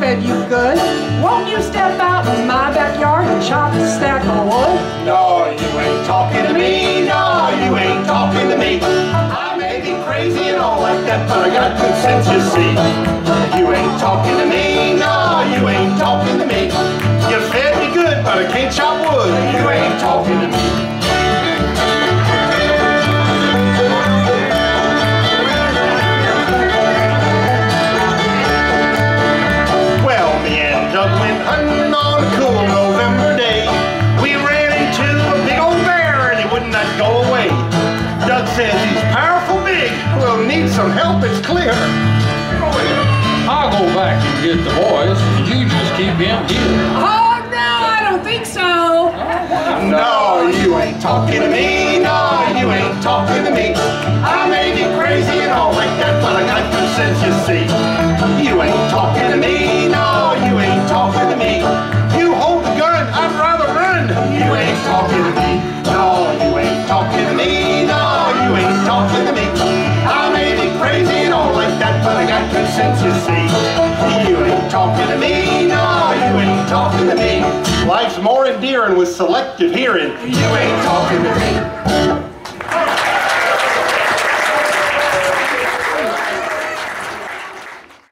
said you good. Won't you step out in my backyard and chop a stack of wood? No, you ain't talking to me. No, you ain't talking to me. I may be crazy and all like that, but I got good sense, you see. You ain't talking to me. Need some help, it's clear. I'll go back and get the boys. You just keep him here. Oh, no, I don't think so. No, you ain't talking to me. No, you ain't talking to me. I may be crazy and all like that, but I got good sense, you see. You ain't talking to me. No, you ain't talking to me. You hold the gun, I'd rather run. You ain't talking to me. No, you ain't talking to me. No, you ain't talking to me. Talking to me. No, you ain't talking to me. Life's more endearing with selective hearing. You ain't talking to me.